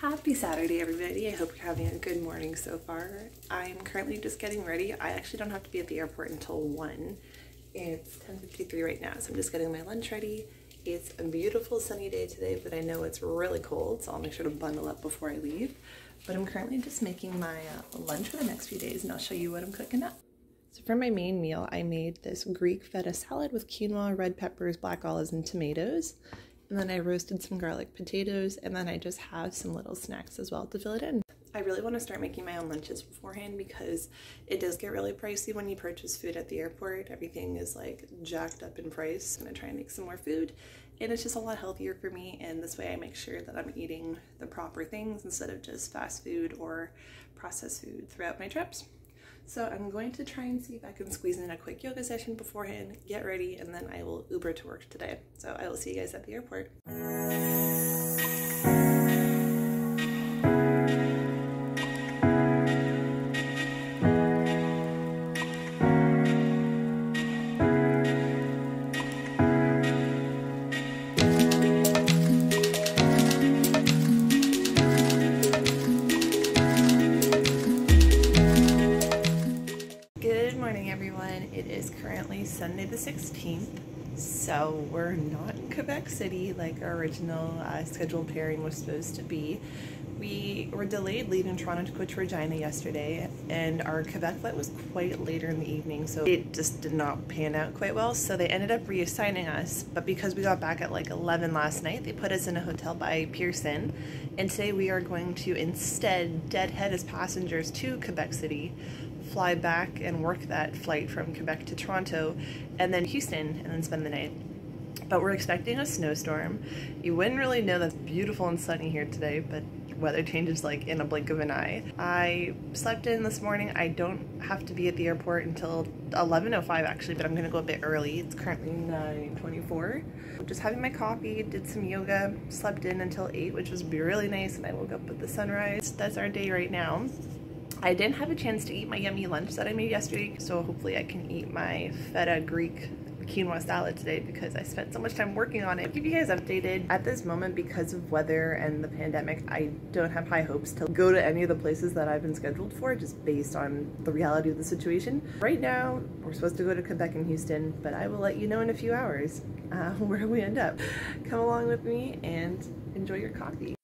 Happy Saturday, everybody. I hope you're having a good morning so far. I'm currently just getting ready. I actually don't have to be at the airport until 1. It's 10.53 right now, so I'm just getting my lunch ready. It's a beautiful sunny day today, but I know it's really cold, so I'll make sure to bundle up before I leave. But I'm currently just making my uh, lunch for the next few days, and I'll show you what I'm cooking up. So for my main meal, I made this Greek feta salad with quinoa, red peppers, black olives, and tomatoes. And then I roasted some garlic potatoes, and then I just have some little snacks as well to fill it in. I really want to start making my own lunches beforehand because it does get really pricey when you purchase food at the airport. Everything is like jacked up in price. I'm gonna try and make some more food and it's just a lot healthier for me and this way I make sure that I'm eating the proper things instead of just fast food or processed food throughout my trips. So I'm going to try and see if I can squeeze in a quick yoga session beforehand, get ready, and then I will Uber to work today. So I will see you guys at the airport. 16th. So we're not in Quebec City like our original uh, scheduled pairing was supposed to be. We were delayed leaving Toronto to go to Regina yesterday, and our Quebec flight was quite later in the evening, so it just did not pan out quite well. So they ended up reassigning us, but because we got back at like 11 last night, they put us in a hotel by Pearson, and today we are going to instead deadhead as passengers to Quebec City fly back and work that flight from Quebec to Toronto and then Houston and then spend the night. But we're expecting a snowstorm. You wouldn't really know that's beautiful and sunny here today, but weather changes like in a blink of an eye. I slept in this morning. I don't have to be at the airport until 11.05 actually, but I'm gonna go a bit early. It's currently 9.24. Just having my coffee, did some yoga, slept in until 8, which was really nice, and I woke up with the sunrise. That's our day right now. I didn't have a chance to eat my yummy lunch that I made yesterday, so hopefully I can eat my feta Greek quinoa salad today because I spent so much time working on it. Keep you guys updated. At this moment, because of weather and the pandemic, I don't have high hopes to go to any of the places that I've been scheduled for just based on the reality of the situation. Right now, we're supposed to go to Quebec and Houston, but I will let you know in a few hours uh, where we end up. Come along with me and enjoy your coffee.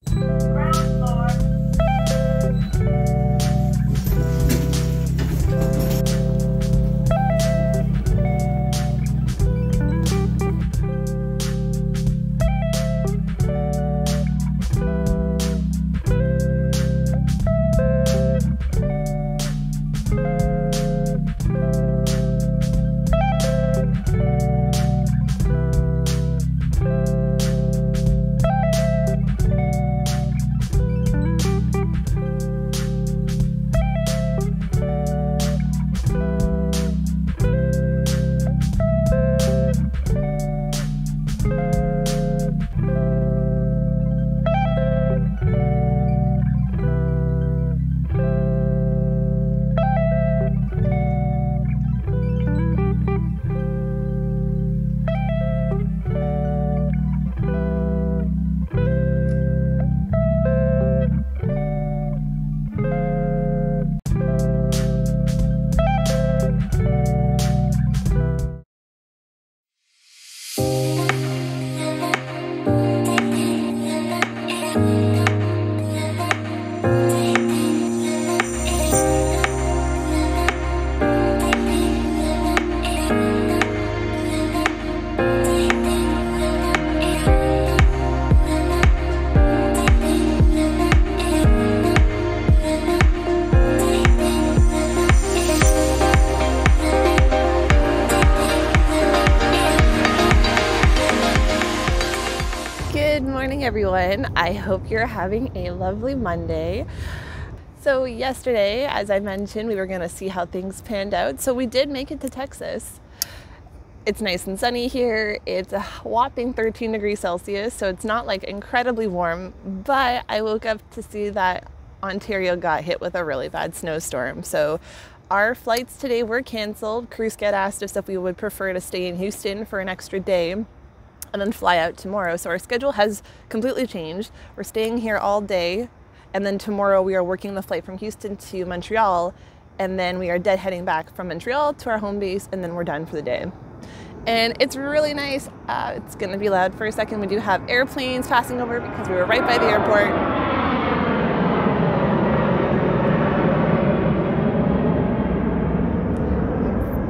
Everyone. I hope you're having a lovely Monday. So, yesterday, as I mentioned, we were going to see how things panned out. So, we did make it to Texas. It's nice and sunny here. It's a whopping 13 degrees Celsius, so it's not like incredibly warm, but I woke up to see that Ontario got hit with a really bad snowstorm. So, our flights today were canceled. Get asked us if we would prefer to stay in Houston for an extra day and then fly out tomorrow. So our schedule has completely changed. We're staying here all day And then tomorrow we are working the flight from Houston to Montreal. And then we are deadheading back from Montreal to our home base. And then we're done for the day. And it's really nice. Uh, it's to be loud for a second. We do have airplanes passing over because we were right by the airport.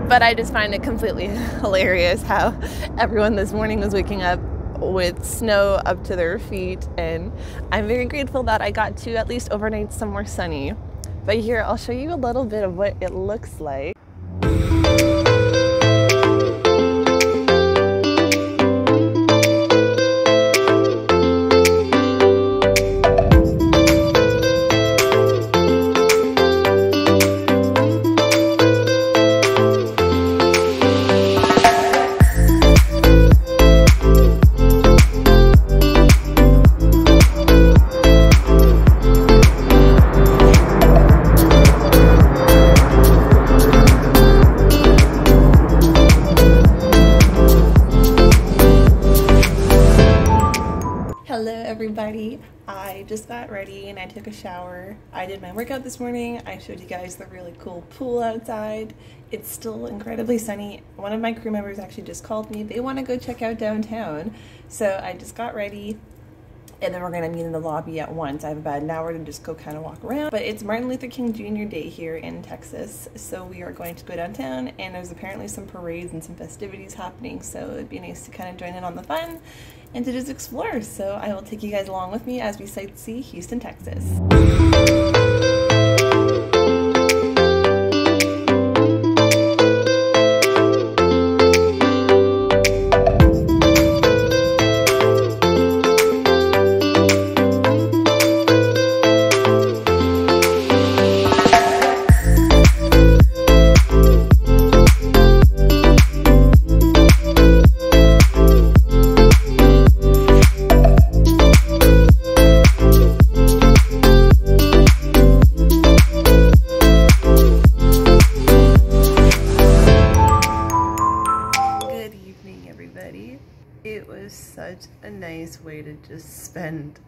But I just find it completely hilarious how everyone this morning was waking up with snow up to their feet and I'm very grateful that I got to at least overnight somewhere sunny. But here I'll show you a little bit of what it looks like. Everybody. I just got ready and I took a shower. I did my workout this morning. I showed you guys the really cool pool outside. It's still incredibly sunny. One of my crew members actually just called me. They want to go check out downtown. So I just got ready and then we're gonna meet in the lobby at once. I have about an hour to just go kind of walk around. But it's Martin Luther King Jr. Day here in Texas, so we are going to go downtown and there's apparently some parades and some festivities happening, so it'd be nice to kind of join in on the fun and to just explore. So I will take you guys along with me as we sightsee Houston, Texas. Nice way to just spend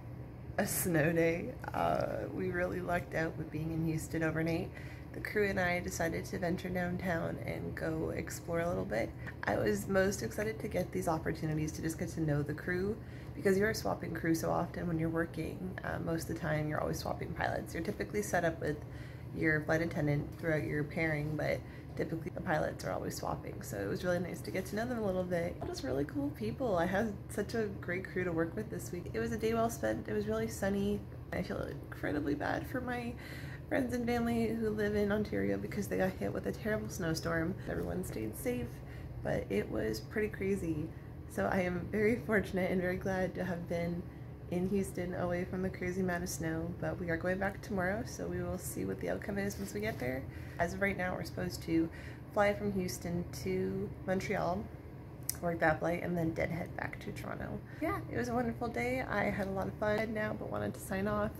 a snow day. Uh, we really lucked out with being in Houston overnight. The crew and I decided to venture downtown and go explore a little bit. I was most excited to get these opportunities to just get to know the crew because you're swapping crew so often when you're working. Uh, most of the time you're always swapping pilots. You're typically set up with your flight attendant throughout your pairing, but typically the pilots are always swapping. So it was really nice to get to know them a little bit. Just really cool people. I had such a great crew to work with this week. It was a day well spent. It was really sunny. I feel incredibly bad for my friends and family who live in Ontario because they got hit with a terrible snowstorm. Everyone stayed safe, but it was pretty crazy. So I am very fortunate and very glad to have been in Houston away from the crazy amount of snow, but we are going back tomorrow, so we will see what the outcome is once we get there. As of right now, we're supposed to fly from Houston to Montreal, work that flight, and then deadhead back to Toronto. Yeah, it was a wonderful day. I had a lot of fun now, but wanted to sign off.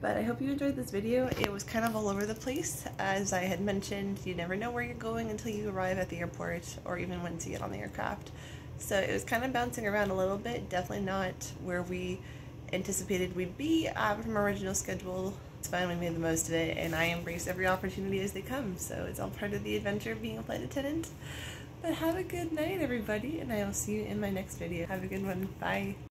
But I hope you enjoyed this video. It was kind of all over the place. As I had mentioned, you never know where you're going until you arrive at the airport or even once you get on the aircraft. So it was kind of bouncing around a little bit, definitely not where we anticipated we'd be um, from original schedule. It's fine, we made the most of it, and I embrace every opportunity as they come, so it's all part of the adventure of being a flight attendant. But have a good night, everybody, and I will see you in my next video. Have a good one. Bye.